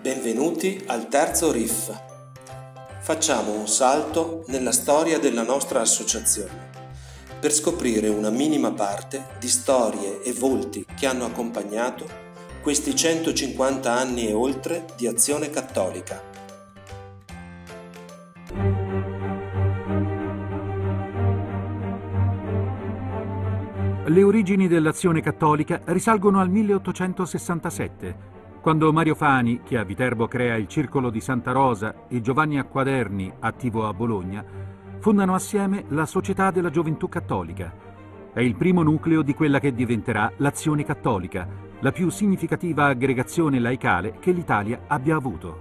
Benvenuti al terzo riff. Facciamo un salto nella storia della nostra associazione per scoprire una minima parte di storie e volti che hanno accompagnato questi 150 anni e oltre di azione cattolica. Le origini dell'azione cattolica risalgono al 1867 quando Mario Fani, che a Viterbo crea il Circolo di Santa Rosa, e Giovanni Acquaderni, attivo a Bologna, fondano assieme la Società della Gioventù Cattolica. È il primo nucleo di quella che diventerà l'Azione Cattolica, la più significativa aggregazione laicale che l'Italia abbia avuto.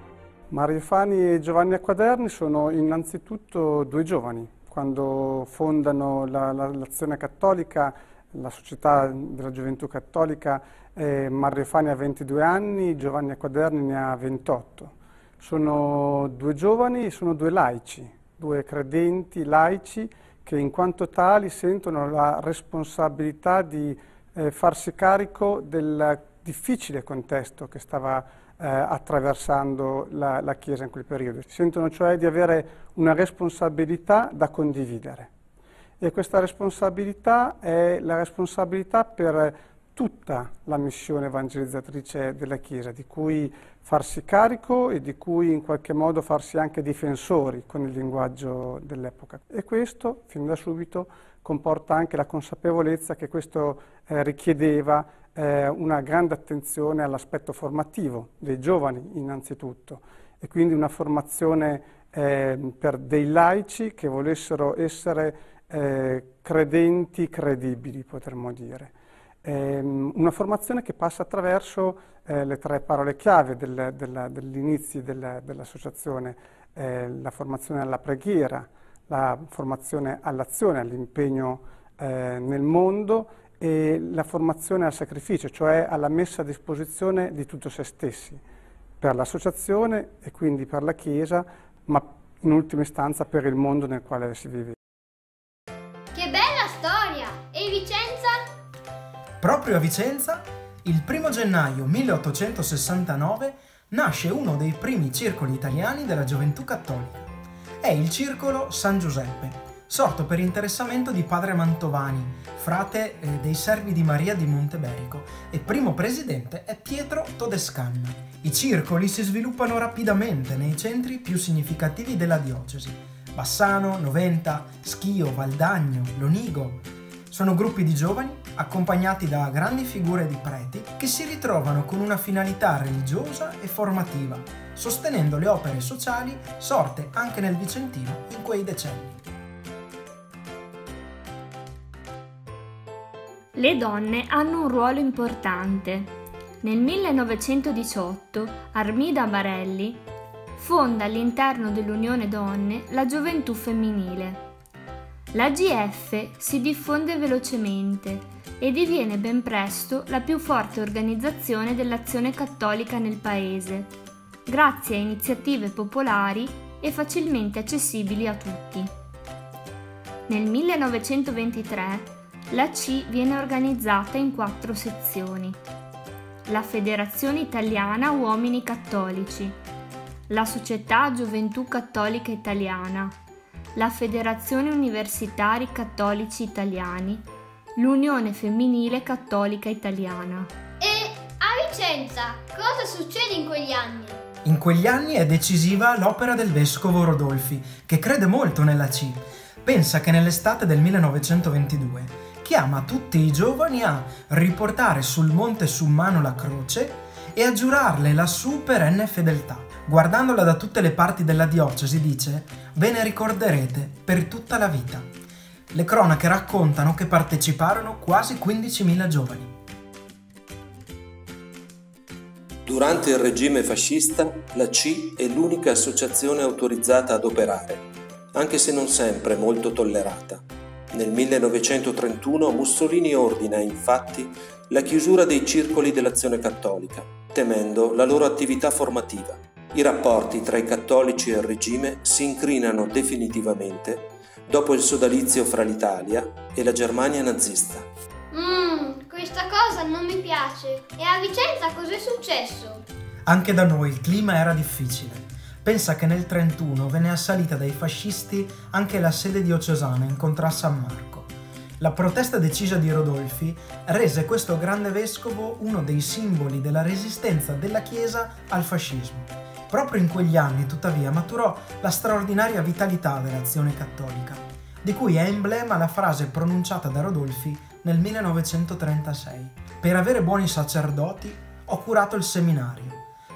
Mario Fani e Giovanni Acquaderni sono innanzitutto due giovani. Quando fondano la, la, l'Azione Cattolica, la Società della Gioventù Cattolica, eh, Fani ha 22 anni, Giovanni Acquaderni ne ha 28. Sono due giovani, sono due laici, due credenti laici che in quanto tali sentono la responsabilità di eh, farsi carico del difficile contesto che stava eh, attraversando la, la Chiesa in quel periodo. Sentono cioè di avere una responsabilità da condividere e questa responsabilità è la responsabilità per tutta la missione evangelizzatrice della Chiesa, di cui farsi carico e di cui in qualche modo farsi anche difensori con il linguaggio dell'epoca. E questo, fin da subito, comporta anche la consapevolezza che questo eh, richiedeva eh, una grande attenzione all'aspetto formativo dei giovani innanzitutto e quindi una formazione eh, per dei laici che volessero essere eh, credenti credibili, potremmo dire. Ehm, una formazione che passa attraverso eh, le tre parole chiave del, del, dell'inizio del, dell'associazione, eh, la formazione alla preghiera, la formazione all'azione, all'impegno eh, nel mondo e la formazione al sacrificio, cioè alla messa a disposizione di tutto se stessi, per l'associazione e quindi per la Chiesa, ma in ultima istanza per il mondo nel quale si vive. Proprio a Vicenza, il 1 gennaio 1869, nasce uno dei primi circoli italiani della gioventù cattolica. È il Circolo San Giuseppe, sorto per interessamento di padre Mantovani, frate eh, dei Servi di Maria di Monteberico, e primo presidente è Pietro Todescanna. I circoli si sviluppano rapidamente nei centri più significativi della diocesi. Bassano, Noventa, Schio, Valdagno, Lonigo, sono gruppi di giovani accompagnati da grandi figure di preti che si ritrovano con una finalità religiosa e formativa, sostenendo le opere sociali sorte anche nel Vicentino in quei decenni. Le donne hanno un ruolo importante. Nel 1918 Armida Barelli fonda all'interno dell'Unione Donne la Gioventù Femminile la GF si diffonde velocemente e diviene ben presto la più forte organizzazione dell'azione cattolica nel paese, grazie a iniziative popolari e facilmente accessibili a tutti. Nel 1923 la C viene organizzata in quattro sezioni. La Federazione Italiana Uomini Cattolici, la Società Gioventù Cattolica Italiana, la Federazione Universitari Cattolici Italiani, l'Unione Femminile Cattolica Italiana. E a Vicenza cosa succede in quegli anni? In quegli anni è decisiva l'opera del vescovo Rodolfi, che crede molto nella C. Pensa che nell'estate del 1922 chiama tutti i giovani a riportare sul monte Summano la croce e a giurarle la sua perenne fedeltà. Guardandola da tutte le parti della diocesi dice, ve ne ricorderete per tutta la vita. Le cronache raccontano che parteciparono quasi 15.000 giovani. Durante il regime fascista, la C è l'unica associazione autorizzata ad operare, anche se non sempre molto tollerata. Nel 1931 Mussolini ordina infatti la chiusura dei circoli dell'azione cattolica temendo la loro attività formativa. I rapporti tra i cattolici e il regime si incrinano definitivamente dopo il sodalizio fra l'Italia e la Germania nazista. Mmm, questa cosa non mi piace. E a Vicenza cos'è successo? Anche da noi il clima era difficile. Pensa che nel 31 venne assalita dai fascisti anche la sede diocesana in Contra San Marco. La protesta decisa di Rodolfi rese questo grande vescovo uno dei simboli della resistenza della Chiesa al fascismo. Proprio in quegli anni, tuttavia, maturò la straordinaria vitalità dell'azione cattolica, di cui è emblema la frase pronunciata da Rodolfi nel 1936. Per avere buoni sacerdoti ho curato il seminario,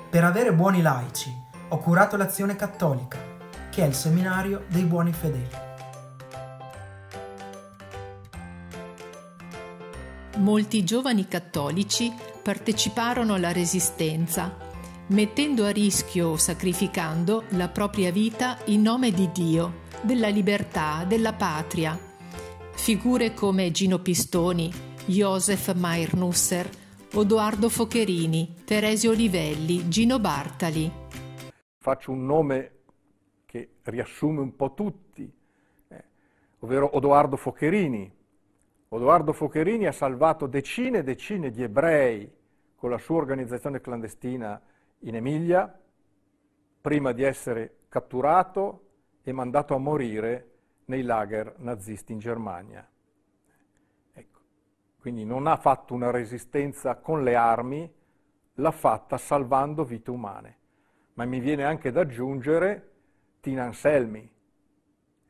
per avere buoni laici ho curato l'azione cattolica, che è il seminario dei buoni fedeli. molti giovani cattolici parteciparono alla Resistenza, mettendo a rischio o sacrificando la propria vita in nome di Dio, della libertà, della patria. Figure come Gino Pistoni, Josef Mayrnusser, Odoardo Focherini, Teresio Livelli, Gino Bartali. Faccio un nome che riassume un po' tutti, eh, ovvero Odoardo Focherini, Odoardo Focherini ha salvato decine e decine di ebrei con la sua organizzazione clandestina in Emilia, prima di essere catturato e mandato a morire nei lager nazisti in Germania. Ecco. Quindi non ha fatto una resistenza con le armi, l'ha fatta salvando vite umane. Ma mi viene anche da aggiungere Tina Anselmi,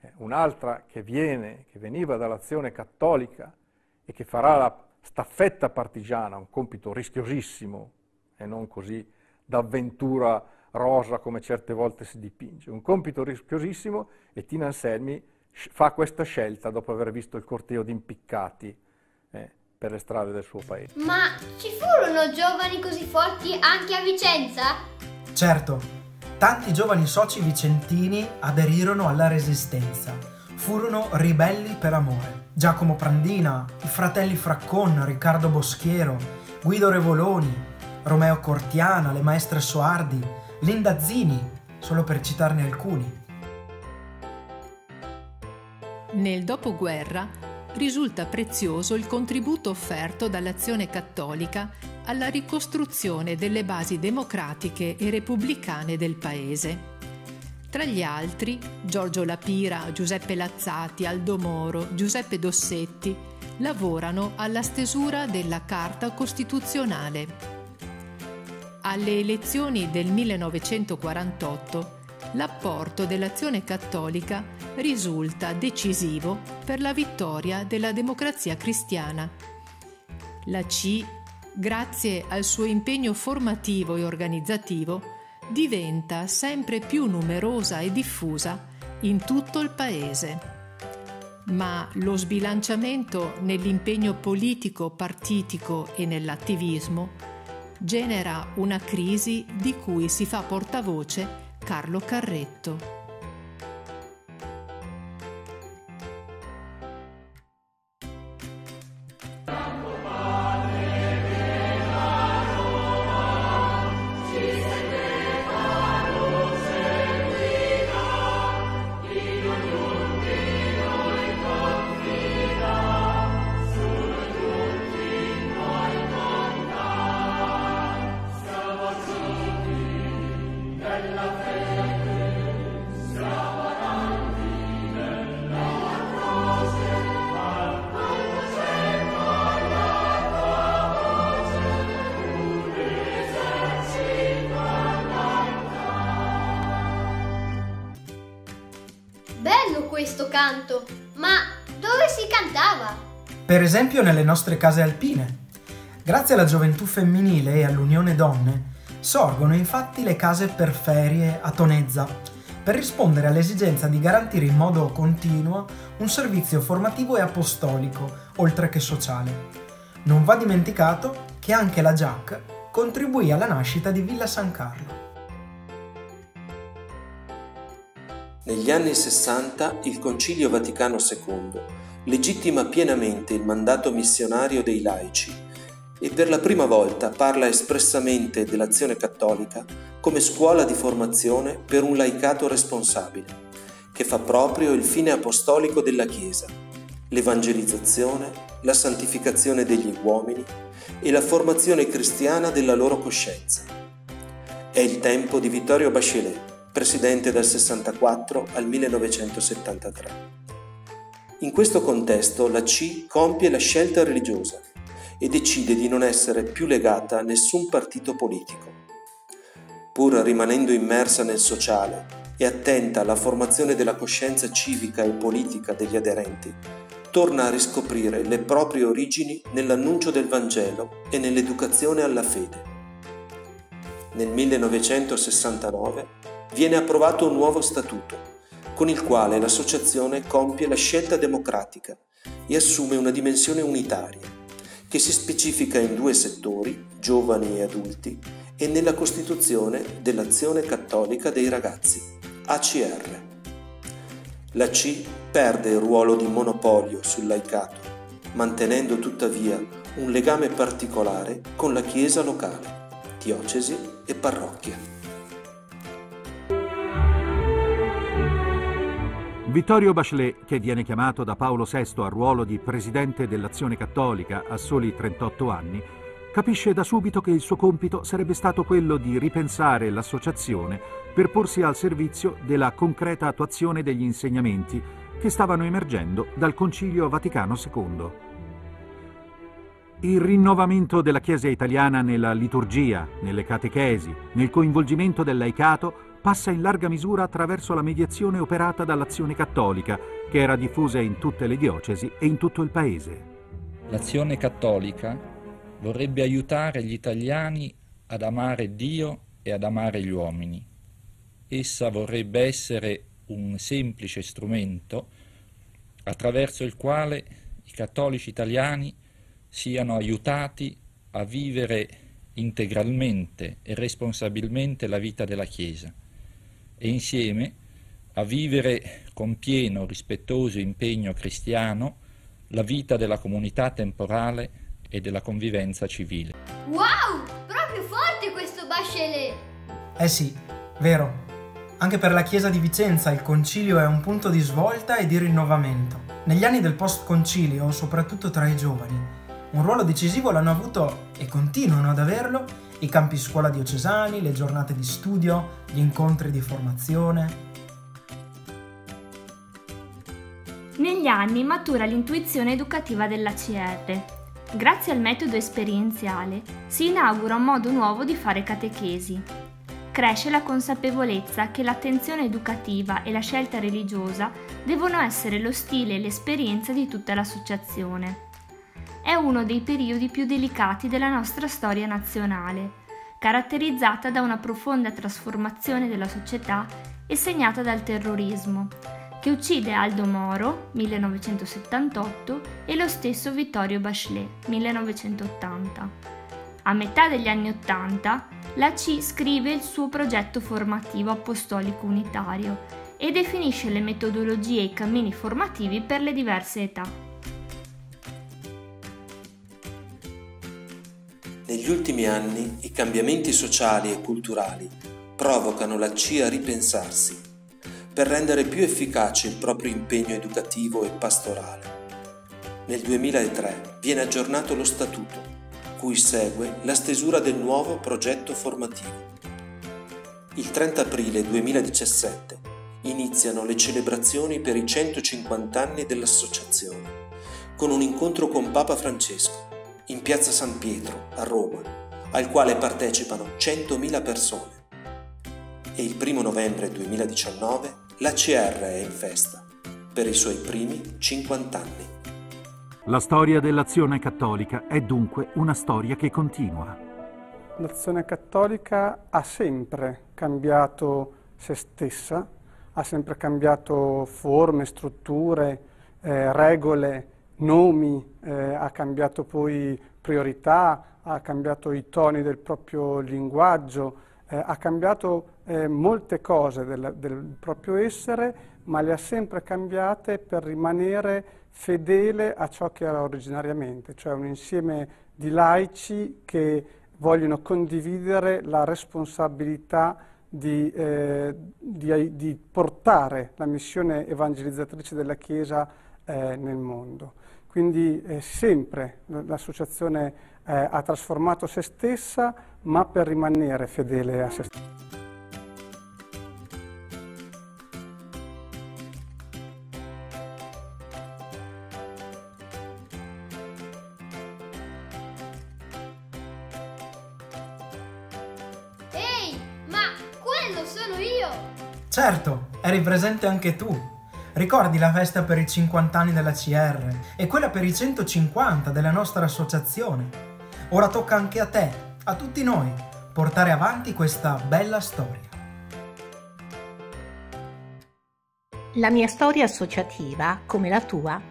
eh, un'altra che viene, che veniva dall'azione cattolica e che farà la staffetta partigiana, un compito rischiosissimo e non così d'avventura rosa come certe volte si dipinge, un compito rischiosissimo e Tina Anselmi fa questa scelta dopo aver visto il corteo di impiccati eh, per le strade del suo paese. Ma ci furono giovani così forti anche a Vicenza? Certo, tanti giovani soci vicentini aderirono alla resistenza. Furono ribelli per amore. Giacomo Prandina, i fratelli Fraccon, Riccardo Boschiero, Guido Revoloni, Romeo Cortiana, le maestre Soardi, Linda Zini, solo per citarne alcuni. Nel dopoguerra risulta prezioso il contributo offerto dall'azione cattolica alla ricostruzione delle basi democratiche e repubblicane del Paese. Tra gli altri Giorgio Lapira, Giuseppe Lazzati, Aldo Moro, Giuseppe Dossetti lavorano alla stesura della Carta Costituzionale. Alle elezioni del 1948 l'apporto dell'azione cattolica risulta decisivo per la vittoria della democrazia cristiana. La C grazie al suo impegno formativo e organizzativo, diventa sempre più numerosa e diffusa in tutto il Paese. Ma lo sbilanciamento nell'impegno politico, partitico e nell'attivismo genera una crisi di cui si fa portavoce Carlo Carretto. Canto, ma dove si cantava? Per esempio nelle nostre case alpine. Grazie alla gioventù femminile e all'Unione Donne sorgono infatti le case per ferie a Tonezza, per rispondere all'esigenza di garantire in modo continuo un servizio formativo e apostolico, oltre che sociale. Non va dimenticato che anche la GIAC contribuì alla nascita di Villa San Carlo. Negli anni Sessanta il Concilio Vaticano II legittima pienamente il mandato missionario dei laici e per la prima volta parla espressamente dell'azione cattolica come scuola di formazione per un laicato responsabile, che fa proprio il fine apostolico della Chiesa, l'evangelizzazione, la santificazione degli uomini e la formazione cristiana della loro coscienza. È il tempo di Vittorio Bachelet, presidente dal 64 al 1973. In questo contesto la C compie la scelta religiosa e decide di non essere più legata a nessun partito politico. Pur rimanendo immersa nel sociale e attenta alla formazione della coscienza civica e politica degli aderenti, torna a riscoprire le proprie origini nell'annuncio del Vangelo e nell'educazione alla fede nel 1969 viene approvato un nuovo statuto, con il quale l'associazione compie la scelta democratica e assume una dimensione unitaria, che si specifica in due settori, giovani e adulti, e nella costituzione dell'Azione Cattolica dei Ragazzi, ACR. La C perde il ruolo di monopolio sul laicato, mantenendo tuttavia un legame particolare con la Chiesa locale diocesi e parrocchie. Vittorio Bachelet, che viene chiamato da Paolo VI al ruolo di presidente dell'Azione Cattolica a soli 38 anni, capisce da subito che il suo compito sarebbe stato quello di ripensare l'associazione per porsi al servizio della concreta attuazione degli insegnamenti che stavano emergendo dal Concilio Vaticano II. Il rinnovamento della Chiesa italiana nella liturgia, nelle catechesi, nel coinvolgimento del laicato passa in larga misura attraverso la mediazione operata dall'azione cattolica, che era diffusa in tutte le diocesi e in tutto il paese. L'azione cattolica vorrebbe aiutare gli italiani ad amare Dio e ad amare gli uomini. Essa vorrebbe essere un semplice strumento attraverso il quale i cattolici italiani siano aiutati a vivere integralmente e responsabilmente la vita della Chiesa e insieme a vivere con pieno, rispettoso impegno cristiano la vita della comunità temporale e della convivenza civile. Wow! Proprio forte questo Bachelet! Eh sì, vero. Anche per la Chiesa di Vicenza il concilio è un punto di svolta e di rinnovamento. Negli anni del post-concilio, soprattutto tra i giovani, un ruolo decisivo l'hanno avuto e continuano ad averlo i campi scuola diocesani, le giornate di studio, gli incontri di formazione. Negli anni matura l'intuizione educativa dell'ACR. Grazie al metodo esperienziale si inaugura un modo nuovo di fare catechesi. Cresce la consapevolezza che l'attenzione educativa e la scelta religiosa devono essere lo stile e l'esperienza di tutta l'associazione è uno dei periodi più delicati della nostra storia nazionale, caratterizzata da una profonda trasformazione della società e segnata dal terrorismo, che uccide Aldo Moro, 1978, e lo stesso Vittorio Bachelet, 1980. A metà degli anni Ottanta, la C scrive il suo progetto formativo apostolico unitario e definisce le metodologie e i cammini formativi per le diverse età. Ultimi anni i cambiamenti sociali e culturali provocano la CIA a ripensarsi per rendere più efficace il proprio impegno educativo e pastorale. Nel 2003 viene aggiornato lo statuto, cui segue la stesura del nuovo progetto formativo. Il 30 aprile 2017 iniziano le celebrazioni per i 150 anni dell'associazione, con un incontro con Papa Francesco in piazza San Pietro a Roma, al quale partecipano 100.000 persone. E il 1 novembre 2019 l'ACR è in festa per i suoi primi 50 anni. La storia dell'azione cattolica è dunque una storia che continua. L'azione cattolica ha sempre cambiato se stessa, ha sempre cambiato forme, strutture, eh, regole, nomi, eh, ha cambiato poi priorità, ha cambiato i toni del proprio linguaggio, eh, ha cambiato eh, molte cose del, del, proprio essere, ma le ha sempre cambiate per rimanere fedele a ciò che era originariamente, cioè un insieme di laici che vogliono condividere la responsabilità di, eh, di, di portare la missione evangelizzatrice della Chiesa eh, nel mondo. Quindi eh, sempre l'associazione eh, ha trasformato se stessa ma per rimanere fedele a se stessa. Ehi, ma quello sono io! Certo, eri presente anche tu. Ricordi la festa per i 50 anni della CR e quella per i 150 della nostra associazione? Ora tocca anche a te, a tutti noi, portare avanti questa bella storia. La mia storia associativa, come la tua,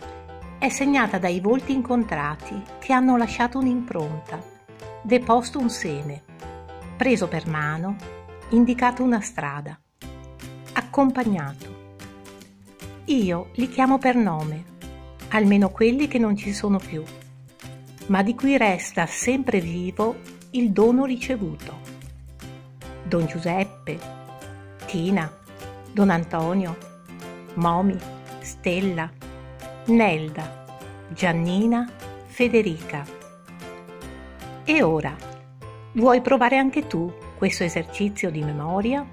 è segnata dai volti incontrati che hanno lasciato un'impronta, deposto un seme, preso per mano, indicato una strada, accompagnato. Io li chiamo per nome, almeno quelli che non ci sono più, ma di cui resta sempre vivo il dono ricevuto. Don Giuseppe, Tina, Don Antonio, Momi, Stella, Nelda, Giannina, Federica. E ora, vuoi provare anche tu questo esercizio di memoria?